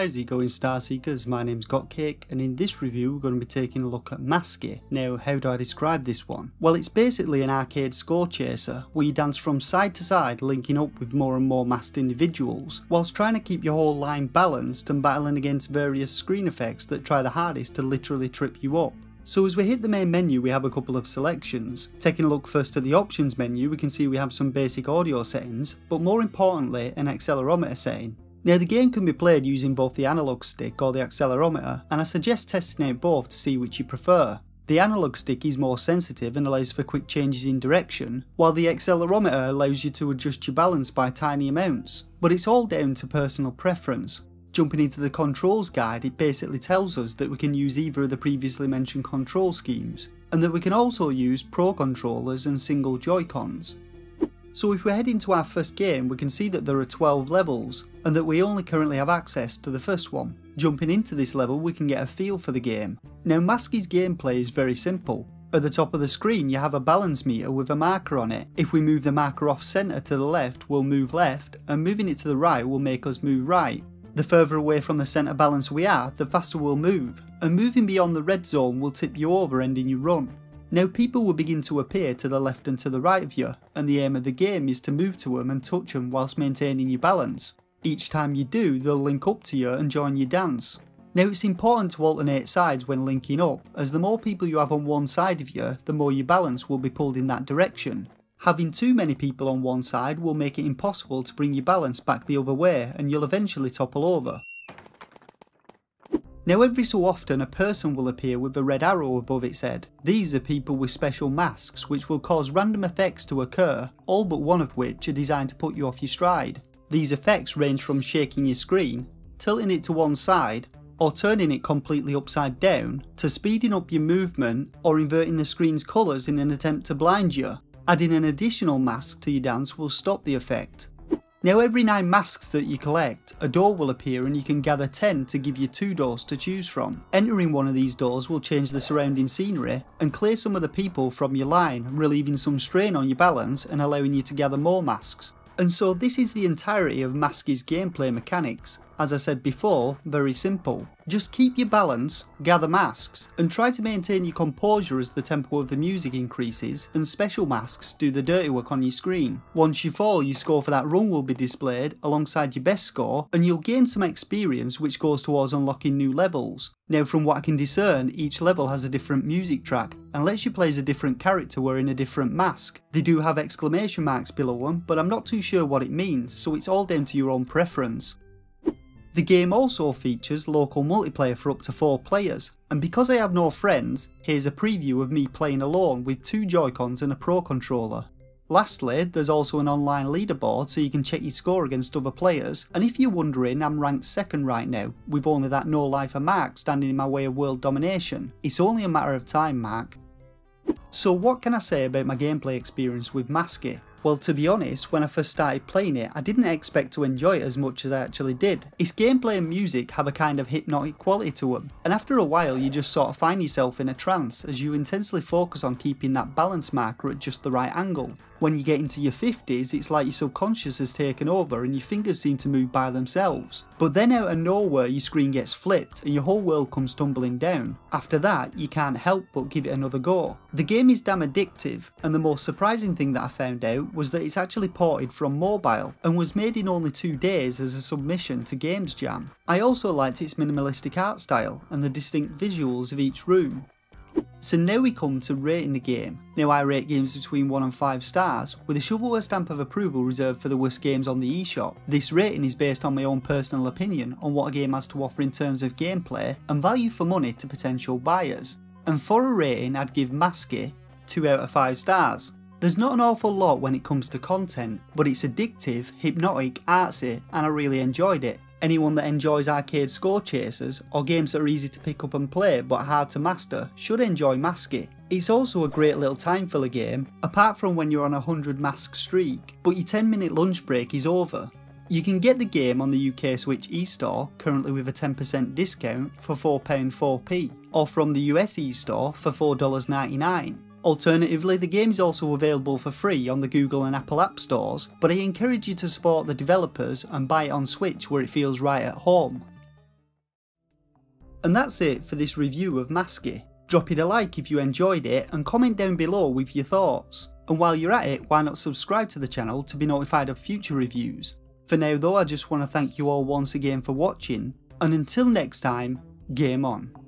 How's it going Star Seekers? My name's Gotcake and in this review we're going to be taking a look at Masky. Now how do I describe this one? Well it's basically an arcade score chaser where you dance from side to side linking up with more and more masked individuals whilst trying to keep your whole line balanced and battling against various screen effects that try the hardest to literally trip you up. So as we hit the main menu we have a couple of selections. Taking a look first at the options menu we can see we have some basic audio settings, but more importantly an accelerometer setting. Now the game can be played using both the analog stick or the accelerometer, and I suggest testing out both to see which you prefer. The analog stick is more sensitive and allows for quick changes in direction, while the accelerometer allows you to adjust your balance by tiny amounts, but it's all down to personal preference. Jumping into the controls guide, it basically tells us that we can use either of the previously mentioned control schemes, and that we can also use Pro controllers and single Joy-Cons. So if we head into our first game we can see that there are 12 levels and that we only currently have access to the first one. Jumping into this level we can get a feel for the game. Now Masky's gameplay is very simple. At the top of the screen you have a balance meter with a marker on it. If we move the marker off centre to the left we'll move left and moving it to the right will make us move right. The further away from the centre balance we are the faster we'll move and moving beyond the red zone will tip you over ending your run. Now people will begin to appear to the left and to the right of you, and the aim of the game is to move to them and touch them whilst maintaining your balance. Each time you do, they'll link up to you and join your dance. Now it's important to alternate sides when linking up, as the more people you have on one side of you, the more your balance will be pulled in that direction. Having too many people on one side will make it impossible to bring your balance back the other way and you'll eventually topple over. Now every so often a person will appear with a red arrow above its head. These are people with special masks which will cause random effects to occur, all but one of which are designed to put you off your stride. These effects range from shaking your screen, tilting it to one side, or turning it completely upside down, to speeding up your movement or inverting the screen's colours in an attempt to blind you. Adding an additional mask to your dance will stop the effect. Now every 9 masks that you collect, a door will appear and you can gather 10 to give you 2 doors to choose from. Entering one of these doors will change the surrounding scenery and clear some of the people from your line, relieving some strain on your balance and allowing you to gather more masks. And so this is the entirety of Masky's gameplay mechanics. As I said before, very simple. Just keep your balance, gather masks, and try to maintain your composure as the tempo of the music increases and special masks do the dirty work on your screen. Once you fall, your score for that run will be displayed alongside your best score and you'll gain some experience which goes towards unlocking new levels. Now from what I can discern, each level has a different music track and lets you play as a different character wearing a different mask. They do have exclamation marks below them, but I'm not too sure what it means, so it's all down to your own preference. The game also features local multiplayer for up to 4 players, and because I have no friends, here's a preview of me playing alone with two Joy-Cons and a Pro controller. Lastly, there's also an online leaderboard so you can check your score against other players, and if you're wondering, I'm ranked second right now, with only that no lifer Mark standing in my way of world domination. It's only a matter of time, Mark. So what can I say about my gameplay experience with Masky? Well to be honest, when I first started playing it, I didn't expect to enjoy it as much as I actually did. Its gameplay and music have a kind of hypnotic quality to them, and after a while you just sort of find yourself in a trance as you intensely focus on keeping that balance marker at just the right angle. When you get into your 50s, it's like your subconscious has taken over and your fingers seem to move by themselves. But then out of nowhere your screen gets flipped and your whole world comes tumbling down. After that, you can't help but give it another go. The game is damn addictive, and the most surprising thing that I found out was that it's actually ported from mobile and was made in only two days as a submission to Games Jam. I also liked its minimalistic art style and the distinct visuals of each room. So now we come to rating the game. Now I rate games between 1 and 5 stars, with a shovelware stamp of approval reserved for the worst games on the eShop. This rating is based on my own personal opinion on what a game has to offer in terms of gameplay and value for money to potential buyers. And for a rating I'd give Masky 2 out of 5 stars. There's not an awful lot when it comes to content, but it's addictive, hypnotic, artsy, and I really enjoyed it. Anyone that enjoys arcade score chasers, or games that are easy to pick up and play but hard to master, should enjoy Masky. It's also a great little time filler game, apart from when you're on a 100 mask streak, but your 10 minute lunch break is over. You can get the game on the UK Switch eStore, currently with a 10% discount, for £4.4p, or from the US eStore for $4.99. Alternatively, the game is also available for free on the Google and Apple App Stores, but I encourage you to support the developers and buy it on Switch where it feels right at home. And that's it for this review of Masky. Drop it a like if you enjoyed it and comment down below with your thoughts. And while you're at it, why not subscribe to the channel to be notified of future reviews. For now though I just want to thank you all once again for watching, and until next time, game on.